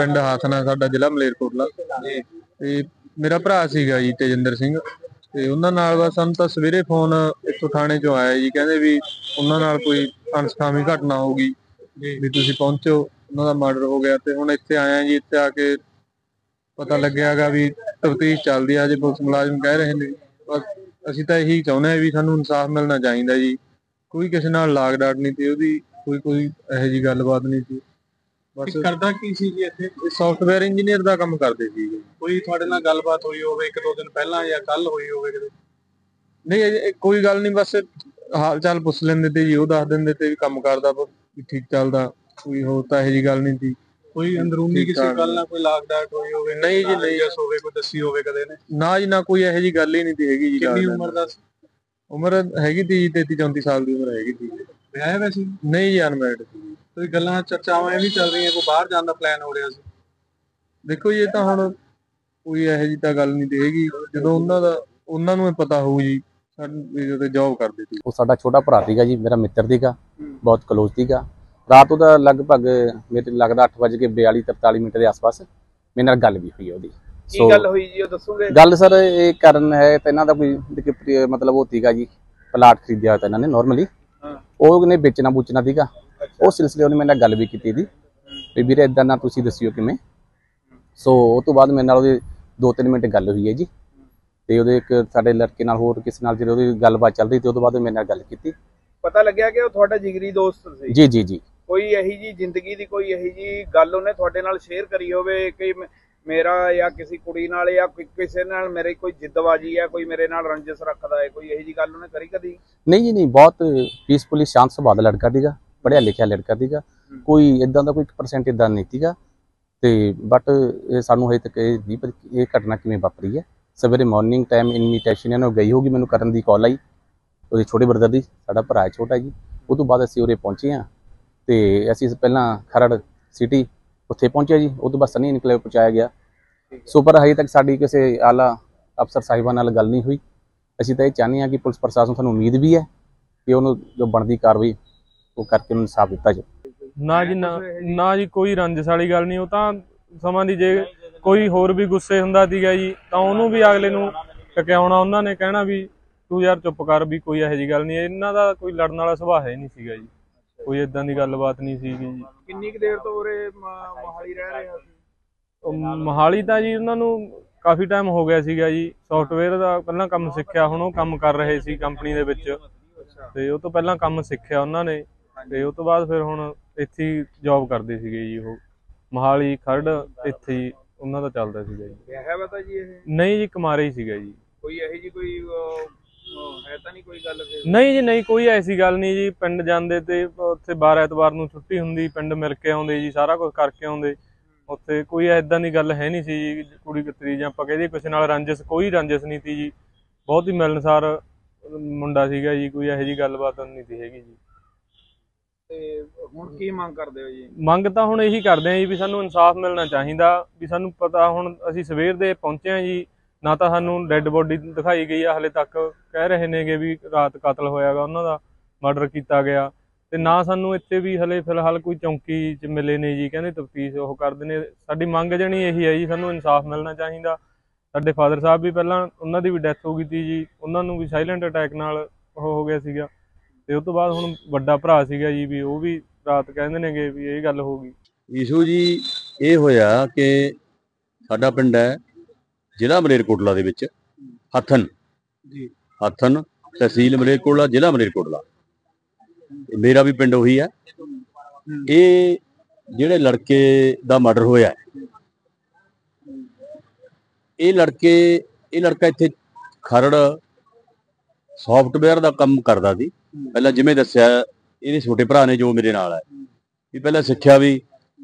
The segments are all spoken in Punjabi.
ਪਿੰਡ ਹਾਸਨਾ ਸਾਡਾ ਜ਼ਿਲ੍ਹਾ ਮਲੇਰਕੋਟਲਾ। ਤੇ ਮੇਰਾ ਭਰਾ ਸੀਗਾ ਜੀ ਤੇਜਿੰਦਰ ਸਿੰਘ। ਤੇ ਉਹਨਾਂ ਨਾਲ ਬਸ ਸਾਨੂੰ ਤਾਂ ਸਵੇਰੇ ਫੋਨ ਇੱਥੋਂ ਥਾਣੇ ਚੋਂ ਆਇਆ ਜੀ। ਕਹਿੰਦੇ ਵੀ ਉਹਨਾਂ ਨਾਲ ਕੋਈ ਅਣਸਖਾਵੀ ਘਟਨਾ ਹੋ ਗਈ ਵੀ ਤੁਸੀਂ ਪਹੁੰਚੋ ਉਹਨਾਂ ਦਾ ਮਰਡਰ ਹੋ ਗਿਆ। ਤੇ ਹੁਣ ਇੱਥੇ ਆਇਆ ਜੀ ਇੱਥੇ ਆ ਕੇ ਪਤਾ ਲੱਗਿਆਗਾ ਵੀ ਤਫਤੀਸ਼ ਚੱਲਦੀ ਆ ਜੇ ਪੁਲਿਸ ਮੁਲਾਜ਼ਮ ਕਹਿ ਰਹੇ ਨੇ। ਬਸ ਅਸੀਂ ਤਾਂ ਇਹੀ ਚਾਹੁੰਦੇ ਹਾਂ ਵੀ ਸਾਨੂੰ ਇਨਸਾਫ ਮਿਲਣਾ ਚਾਹੀਦਾ ਜੀ। ਕੋਈ ਕਿਸੇ ਨਾਲ ਲਾਗ ਡਾਟ ਨਹੀਂ ਸੀ ਉਹਦੀ ਕੋਈ ਕੋਈ ਇਹੋ ਜੀ ਗੱਲਬਾਤ ਨਹੀਂ ਸੀ। ਬਸ ਕਰਦਾ ਕੀ ਸੀ ਜੀ ਇੱਥੇ? ਸੌਫਟਵੇਅਰ ਇੰਜੀਨੀਅਰ ਦਾ ਕੰਮ ਕਰਦੇ ਸੀ ਕੋਈ ਤੁਹਾਡੇ ਨਾਲ ਗੱਲਬਾਤ ਹੋਈ ਹੋਵੇ ਇੱਕ ਦੋ ਦਿਨ ਪਹਿਲਾਂ ਜਾਂ ਕੱਲ ਹੋਈ ਹੋਵੇ ਕਿਤੇ? ਨਹੀਂ ਇਹ- ਕੋਈ ਗੱਲ ਨਹੀਂ ਬਸ ਹਾਲ ਚਾਲ ਪੁੱਛ ਲੈਂਦੇ ਤੇ ਜੀ ਉਹ ਦੱਸ ਦਿੰਦੇ ਤੇ ਵੀ ਕੰਮ ਕਰਦਾ ਠੀਕ ਚੱਲਦਾ ਕੋਈ ਹੋਰ ਤਾਂ ਇਹੋ ਜੀ ਗੱਲ ਨਹੀਂ ਸੀ। ਕੋਈ ਅੰਦਰੂਨੀ ਕਿਸੇ। ਗੱਲ ਨਾਲ ਕੋਈ ਲਾਗ ਡਾਟ ਹੋਈ ਹੋਵੇ ਨਹੀਂ ਜੀ, ਨਹੀਂ। ਜਸ ਹੋਵੇ ਕੋਈ ਦੱਸੀ ਹੋਵੇ ਕਦੇ ਨੇ? ਨਾ ਜੀ ਨਾ ਕੋਈ ਇਹੋ ਜੀ ਗੱਲ ਹੀ ਨਹੀਂ ਸੀ ਹੈਗੀ ਜੀ ਕਿੰਨੀ। ਉਮਰ ਦਾ ਉਮਰ ਹੈਗੀ ਤੀ 33 34 ਸਾਲ ਦੀ ਉਮਰ ਹੈਗੀ ਤੀ ਵਿਆਹ ਵੈਸੇ? ਨਹੀਂ ਜੀ ਅਨਮੈਰਿਡ ਸੀ ਕੋਈ ਗੱਲਾਂ ਚਰਚਾਵਾਂ ਇਹ ਵੀ ਚੱਲ ਰਹੀਆਂ ਕੋਈ ਬਾਹਰ ਜਾਣ ਦਾ ਪਲਾਨ ਹੋ ਰਿਹਾ ਸੀ। ਦੇਖੋ ਇਹ ਤਾਂ ਹੁਣ ਕੋਈ ਇਹੋ ਜੀ ਤਾਂ ਗੱਲ ਨਹੀਂ ਤੇ ਹੈਗੀ। ਜਦੋਂ ਉਹਨਾਂ ਦਾ ਉਹਨਾਂ ਨੂੰ ਇਹ ਪਤਾ ਹੋਊ ਜੀ ਸਾਡੇ ਜਦੋਂ ਜੌਬ ਕਰਦੇ ਸੀ। ਉਹ ਸਾਡਾ ਛੋਟਾ ਭਰਾ ਸੀਗਾ ਜੀ ਮੇਰਾ ਮਿੱਤਰ ਸੀਗਾ ਬਹੁਤ ਕਲੋਜ਼ ਸੀਗਾ। ਰਾਤ ਉਹਦਾ ਲਗਭਗ ਮੇਰੇ ਲੱਗਦਾ 8:42 43 ਮਿੰਟ ਦੇ ਆਸ-ਪਾਸ ਮੇਰੇ ਨਾਲ ਗੱਲ ਵੀ ਹੋਈ ਉਹਦੀ। ਕੀ ਗੱਲ ਹੋਈ ਜੀ ਉਹ ਦੱਸੋਗੇ? ਗੱਲ ਸਰ ਇਹ ਕਾਰਨ ਹੈ ਤਾਂ ਇਹਨਾਂ ਦਾ ਕੋਈ ਮਤਲਬ ਉਹ ਸੀਗਾ ਜੀ ਪਲਾਟ ਖਰੀਦਿਆ ਹੋਇਆ ਤਾਂ ਇਹਨਾਂ ਨੇ ਨਾਰਮਲੀ। ਉਹ ਨੇ ਵੇਚਣਾ ਬੁੱਚਣਾ ਸੀਗਾ। ਉਹ ਸਿਲਸਿਲੇ ਉਹਨੇ ਮੇਰੇ ਨਾਲ ਗੱਲ ਵੀ ਕੀਤੀ ਸੀ ਵੀ ਵੀਰੇ ਇਦਾਂ ਨਾ ਤੁਸੀਂ ਦੱਸਿਓ ਕਿਵੇਂ। ਸੋ ਉਹ ਤੋਂ ਬਾਅਦ ਮੇਰੇ ਨਾਲ ਉਹਦੀ 2-3 ਮਿੰਟ ਗੱਲ ਹੋਈ ਹੈ ਜੀ। ਤੇ ਉਹਦੇ ਇੱਕ ਸਾਡੇ ਲੜਕੇ ਨਾਲ ਹੋਰ ਕਿਸੇ ਨਾਲ ਜਦੋਂ ਉਹਦੀ ਗੱਲਬਾਤ ਚੱਲ ਰਹੀ ਤੇ ਉਹ ਤੋਂ ਬਾਅਦ ਮੇਰੇ ਨਾਲ ਗੱਲ ਕੀਤੀ। ਪਤਾ ਲੱਗਿਆ ਕਿ ਉਹ ਤੁਹਾਡਾ ਜਿਗਰੀ ਦੋਸਤ ਸੀ। ਜੀ ਜੀ ਜੀ। ਕੋਈ ਇਹੀ ਜੀ ਜ਼ਿੰਦਗੀ ਦੀ ਕੋਈ ਇਹੀ ਜੀ ਗੱਲ ਉਹਨੇ ਤੁਹਾਡੇ ਨਾਲ ਸ਼ੇਅਰ ਕਰੀ ਹੋਵੇ ਕਿ ਮੇਰਾ ਜਾਂ ਕਿਸੇ ਕੁੜੀ ਨਾਲ ਜਾਂ ਕਿਸੇ ਨਾਲ ਮੇਰੇ ਕੋਈ ਜਿੱਦਬਾਜੀ ਹੈ ਕੋਈ ਮੇਰੇ ਨਾਲ ਰੰਜਿਸ਼ ਰੱਖਦਾ ਹੈ ਕੋਈ ਇਹੀ ਜੀ ਗੱਲ ਉਹਨੇ ਕਰੀ ਕਦੀ? ਨਹੀਂ ਜੀ ਨਹੀਂ। ਬਹੁਤ ਪੀਸਫੁਲੀ ਸ਼ਾਂਤ ਸੁਭਾਅ ਦਾ ਲੜਕਾ ਸੀਗਾ। ਪੜ੍ਹਿਆ ਲਿਖਿਆ ਲੜਕਾ ਸੀਗਾ। ਕੋਈ ਇਦਾਂ ਦਾ ਕੋਈ 1% ਇਦਾਂ ਨਹੀਂ ਸੀਗਾ। ਤੇ ਬਟ ਸਾਨੂੰ ਹਜੇ ਤੱਕ ਇਹ ਨਹੀਂ ਪਤਾ ਇਹ ਘਟਨਾ ਕਿਵੇਂ ਵਾਪਰੀ ਹੈ। ਸਵੇਰੇ ਮਾਰਨਿੰਗ ਟਾਈਮ ਇਨਵੀਟੇਸ਼ਨ ਇਹਨਾਂ ਨੂੰ ਗਈ ਹੋਗੀ ਮੈਨੂੰ ਕਰਨ ਦੀ ਕਾਲ ਆਈ। ਉਹਦੇ ਛੋਟੇ ਬ੍ਰਦਰ ਦੀ ਸਾਡਾ ਭਰਾ ਹੈ ਛੋਟਾ ਜੀ। ਉਹ ਤੋਂ ਬਾਅਦ ਅਸੀਂ ਉਰੇ ਪਹੁੰਚੇ ਹਾਂ। ਤੇ ਅਸੀਂ ਪਹਿਲਾਂ ਖਰੜ ਸਿਟੀ ਉੱਥੇ ਪਹੁੰਚੇ ਜੀ। ਉਹ ਤੋਂ ਬਾਅਦ ਸਨੀ ਇਨਕਲੇਵ ਪਹੁੰਚਾਇਆ ਗਿਆ। ਸੋ ਪਰ ਹਜੇ ਤੱਕ ਸਾਡੀ ਕਿਸੇ ਆਲਾ ਅਫਸਰ ਸਾਹਿਬਾਨ ਨਾਲ ਗੱਲ ਨਹੀਂ ਹੋਈ। ਅਸੀਂ ਤਾਂ ਇਹ ਚਾਹੁੰਦੇ ਹਾਂ ਕਿ ਪੁਲਿਸ ਪ੍ਰਸ਼ਾਸਨ ਸਾਨੂੰ ਉਮੀਦ ਵੀ ਹੈ ਕਿ ਉਹਨੂੰ ਜੋ ਬਣਦੀ ਕਾਰਵਾਈ ਉਹ ਕਰਕੇ ਉਹਨੂੰ ਇਨਸਾਫ ਦਿੱਤਾ ਜਾਵੇ। ਨਾ ਜੀ ਨਾ ਨਾ ਜੀ ਕੋਈ ਰੰਜਿਸ਼ ਵਾਲੀ ਗੱਲ ਨਹੀਂ ਉਹ ਤਾਂ ਸਮਾਂ ਦੀ ਜੇ ਕੋਈ ਹੋਰ ਵੀ ਗੁੱਸੇ ਹੁੰਦਾ ਸੀਗਾ ਜੀ ਤਾਂ ਉਹਨੂੰ ਵੀ ਅਗਲੇ ਨੂੰ ਟਕਿਆਉਣਾ ਉਹਨਾਂ ਨੇ ਕਹਿਣਾ ਵੀ ਤੂੰ ਯਾਰ ਚੁੱਪ ਕਰ ਵੀ ਕੋਈ ਇਹੋ ਜੀ ਗੱਲ ਨਹੀਂ ਇਹਨਾਂ ਦਾ ਕੋਈ ਲੜਨ ਵਾਲਾ ਸੁਭਾਅ ਹੈ ਨਹੀਂ ਸੀਗਾ ਜੀ। ਕੋਈ ਇਦਾਂ ਦੀ ਗੱਲਬਾਤ ਨਹੀਂ ਸੀਗੀ ਜੀ। ਕਿੰਨੀ ਕੁ ਦੇਰ ਤੋਂ ਉਰੇ ਮੋਹਾਲੀ ਰਹਿ ਰਿਹਾ ਸੀ? ਉਹ ਮੋਹਾਲੀ ਤਾਂ ਜੀ ਉਹਨਾਂ ਨੂੰ ਕਾਫੀ ਟਾਈਮ ਹੋ ਗਿਆ ਸੀਗਾ ਜੀ ਸੌਫਟਵੇਅਰ ਦਾ ਪਹਿਲਾਂ ਕੰਮ ਸਿੱਖਿਆ ਹੁਣ ਉਹ ਕੰਮ ਕਰ ਰਹੇ ਸੀ ਕੰਪਨੀ ਦੇ ਵਿੱਚ। ਤੇ ਉਹ ਤੋਂ ਪਹਿਲਾਂ ਕੰਮ ਸਿੱਖਿਆ ਉਹਨਾਂ ਨੇ। ਤੇ ਉਹ ਤੋਂ ਬਾਅਦ ਫਿਰ ਹੁਣ ਇੱਥੇ ਹੀ ਜੌਬ ਕਰਦੇ ਸੀਗੇ ਜੀ ਉਹ। ਮੋਹਾਲੀ ਖਰੜ ਇੱਥੇ ਹੀ ਉਹਨਾਂ ਦਾ ਚੱਲਦਾ ਸੀਗਾ ਜੀ। ਵਿਆਹ ਵਾ ਤਾਂ ਜੀ ਇਹ? ਨਹੀਂ ਜੀ ਕੁਮਾਰੇ ਹੀ ਸੀਗਾ ਜੀ। ਕੋਈ ਇਹੀ ਜੀ ਕੋਈ ਅਹ, ਅਹ, ਹੈ ਤਾਂ ਨਹੀਂ ਕੋਈ ਗੱਲ ਫਿਰ? ਨਹੀਂ ਜੀ ਨਹੀਂ ਕੋਈ ਐਸੀ ਗੱਲ ਨਹੀਂ ਜੀ। ਪਿੰਡ ਜਾਂਦੇ ਤੇ ਉੱਥੇ 12 ਐਤਵਾਰ ਨੂੰ ਛੁੱਟੀ ਹੁੰਦੀ ਪਿੰਡ ਮਿਲ ਕੇ ਆਉਂਦੇ ਜੀ ਸਾਰਾ ਕੁਝ ਕਰਕੇ ਆਉਂਦੇ। ਉੱਥੇ ਕੋਈ ਐਦਾਂ ਦੀ ਗੱਲ ਹੈ ਨਹੀਂ ਸੀ ਜੀ ਕੁੜੀ ਕਤਰੀ ਜਾਂ ਆਪਾਂ ਕਹਦੇ ਕਿਸੇ ਨਾਲ ਰੰਜਿਸ਼ ਕੋਈ ਰੰਜਿਸ਼ ਨਹੀਂ ਸੀ ਜੀ। ਬਹੁਤ ਹੀ ਮਿਲਣਸਾਰ ਮੁੰਡਾ ਸੀਗਾ ਜੀ ਕੋਈ ਇਹੋ ਜੀ ਗੱਲਬਾਤ ਨਹੀਂ ਸੀ ਹੈਗੀ ਜੀ। ਤੇ ਹੁਣ ਕੀ ਮੰਗ ਕਰਦੇ ਹੋ ਜੀ? ਮੰਗ ਤਾਂ ਹੁਣ ਇਹੀ ਕਰਦੇ ਆ ਜੀ ਵੀ ਸਾਨੂੰ ਇਨਸਾਫ ਮਿਲਣਾ ਚਾਹੀਦਾ, ਵੀ ਸਾਨੂੰ ਪਤਾ ਹੁਣ ਅਸੀਂ ਸਵੇਰ ਦੇ ਪਹੁੰਚੇ ਆ ਜੀ, ਨਾ ਤਾਂ ਸਾਨੂੰ ਡੈੱਡ ਬੋਡੀ ਦਿਖਾਈ ਗਈ ਆ, ਹਲੇ ਤੱਕ ਕਹਿ ਰਹੇ ਨੇਗੇ ਵੀ ਰਾਤ ਕਤਲ ਹੋਇਆਗਾ ਉਹਨਾਂ ਦਾ, ਮਰਡਰ ਕੀਤਾ ਗਿਆ ਤੇ ਨਾ ਸਾਨੂੰ ਇੱਥੇ ਵੀ ਹਲੇ ਫਿਲਹਾਲ ਕੋਈ ਚੌਂਕੀ 'ਚ ਮਿਲੇ ਨੇ ਜੀ, ਕਹਿੰਦੇ ਤਫਤੀਸ਼ ਉਹ ਕਰਦੇ ਨੇ। ਸਾਡੀ ਮੰਗ ਜਣੀ ਇਹੀ ਹੈ ਜੀ, ਸਾਨੂੰ ਇਨਸਾਫ ਮਿਲਣਾ ਚਾਹੀਦਾ। ਸਾਡੇ ਫਾਦਰ ਸਾਹਿਬ ਵੀ ਪਹਿਲਾਂ ਉਹਨਾਂ ਦੀ ਵੀ ਡੈਥ ਹੋ ਗਈ ਸੀ ਜੀ, ਉਹਨਾਂ ਨੂੰ ਵੀ ਸਾਇਲੈਂਟ ਅਟੈਕ ਨਾਲ ਉਹ ਹੋ ਗਿਆ ਸੀਗਾ। ਤੇ ਉਸ ਤੋਂ ਬਾਅਦ ਹੁਣ ਵੱਡਾ ਭਰਾ ਸੀਗਾ ਜੀ ਵੀ ਉਹ ਵੀ ਰਾਤ ਕਹਿੰਦੇ ਨੇਗੇ ਵੀ ਇਹ ਗੱਲ ਹੋ ਗਈ। ਇਸ਼ੂ ਜੀ ਇਹ ਹੋਇਆ ਕਿ ਸਾਡਾ ਪਿੰਡ ਹੈ ਜ਼ਿਲ੍ਹਾ ਮਲੇਰਕੋਟਲਾ ਦੇ ਵਿੱਚ ਹੱਥਨ। ਜੀ। ਹੱਥਨ ਤਹਿਸੀਲ ਮਲੇਰਕੋਟਲਾ ਜ਼ਿਲ੍ਹਾ ਮਲੇਰਕੋਟਲਾ। ਮੇਰਾ ਵੀ ਪਿੰਡ ਉਹੀ ਹੈ। ਇਹ ਜਿਹੜੇ ਲੜਕੇ ਦਾ ਮਰਡਰ ਹੋਇਆ ਇਹ ਲੜਕੇ ਇਹ ਲੜਕਾ ਇੱਥੇ ਖਰੜ ਸੌਫਟਵੇਅਰ ਦਾ ਕੰਮ ਕਰਦਾ ਸੀ। ਪਹਿਲਾਂ ਜਿਵੇਂ ਦੱਸਿਆ ਇਹਦੇ ਛੋਟੇ ਭਰਾ ਨੇ ਜੋ ਮੇਰੇ ਨਾਲ ਹੈ। ਵੀ ਪਹਿਲਾਂ ਸਿੱਖਿਆ ਵੀ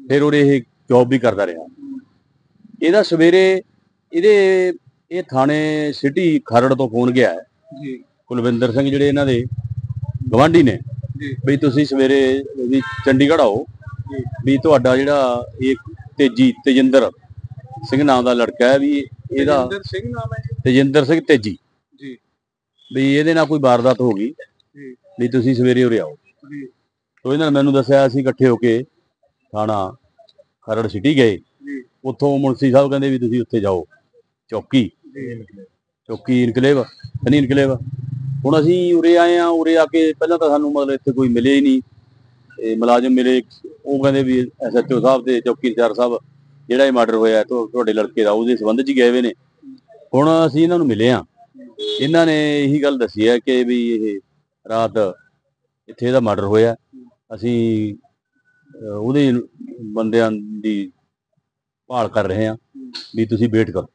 ਫਿਰ ਉਹ ਇਹ ਜੌਬ ਵੀ ਕਰਦਾ ਰਿਹਾ। ਇਹਦਾ ਸਵੇਰੇ ਇਹਦੇ ਇਹ ਥਾਣੇ ਸਿਟੀ ਖਰੜ ਤੋਂ ਫੋਨ ਗਿਆ ਹੈ। ਜੀ। ਕੁਲਵਿੰਦਰ ਸਿੰਘ ਜਿਹੜੇ ਇਹਨਾਂ ਦੇ ਗਵਾਂਢੀ ਨੇ ਜੀ। ਵੀ ਤੁਸੀਂ ਸਵੇਰੇ ਵੀ ਚੰਡੀਗੜ੍ਹ ਆਓ। ਵੀ ਤੁਹਾਡਾ ਜਿਹੜਾ ਇਹ ਤੇਜੀ ਤੇਜਿੰਦਰ ਸਿੰਘ ਨਾਮ ਦਾ ਲੜਕਾ ਹੈ ਵੀ ਇਹਦਾ ਤੇਜਿੰਦਰ ਸਿੰਘ ਨਾਮ ਹੈ ਤੇਜਿੰਦਰ ਸਿੰਘ ਤੇਜੀ। ਵੀ ਇਹਦੇ ਨਾਲ ਕੋਈ ਵਾਰਦਾਤ ਹੋ ਗਈ ਵੀ ਤੁਸੀਂ ਸਵੇਰੇ ਉਰੇ ਆਓ। ਜੀ। ਤੋ ਇਹਨਾਂ ਨੇ ਮੈਨੂੰ ਦੱਸਿਆ ਅਸੀਂ ਇਕੱਠੇ ਹੋ ਕੇ ਥਾਣਾ ਖਰੜ ਸਿਟੀ ਗਏ। ਉੱਥੋਂ ਮੁਨਸੀ ਸਾਹਿਬ ਕਹਿੰਦੇ ਵੀ ਤੁਸੀਂ ਉੱਥੇ ਜਾਓ। ਚੌਕੀ। ਚੌਕੀ ਇਨਕਲੇਵ ਸਨੀ ਇਨਕਲੇਵ। ਹੁਣ ਅਸੀਂ ਉਰੇ ਆਏ ਆ ਉਰੇ ਆ ਕੇ ਪਹਿਲਾਂ ਤਾਂ ਸਾਨੂੰ ਮਤਲਬ ਇੱਥੇ ਕੋਈ ਮਿਲੇ ਹੀ ਨਹੀਂ। ਤੇ ਮੁਲਾਜ਼ਮ ਮਿਲੇ ਉਹ ਕਹਿੰਦੇ ਵੀ ਐਸਐਚਓ ਸਾਹਿਬ ਤੇ ਚੌਕੀ ਇੰਚਾਰਜ ਸਾਹਿਬ ਜਿਹੜਾ ਇਹ ਮਰਡਰ ਹੋਇਆ ਤੁਹਾ- ਤੁਹਾਡੇ ਲੜਕੇ ਦਾ ਉਹਦੇ ਸੰਬੰਧ 'ਚ ਗਏ ਹੋਏ ਨੇ। ਹੁਣ ਅਸੀਂ ਇਹਨਾਂ ਨੂੰ ਮਿਲੇ ਆ ਇਹਨਾਂ ਨੇ ਇਹੀ ਗੱਲ ਦੱਸੀ ਹੈ ਕਿ ਵੀ ਇਹ ਰਾਤ ਇੱਥੇ ਇਹਦਾ ਮਰਡਰ ਹੋਇਆ। ਅਸੀਂ ਅਹ, ਉਹਦੇ ਬੰਦਿਆਂ ਦੀ ਭਾਲ ਕਰ ਰਹੇ ਹਾਂ ਵੀ ਤੁਸੀਂ ਵੇਟ ਕਰੋ।